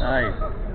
Nice.